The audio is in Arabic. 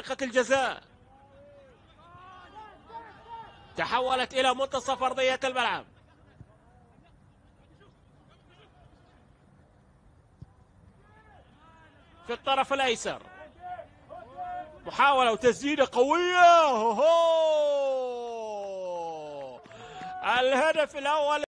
منطقة الجزاء. تحولت إلى منتصف أرضية الملعب. في الطرف الأيسر. محاولة وتسديدة قوية. هو الهدف الأول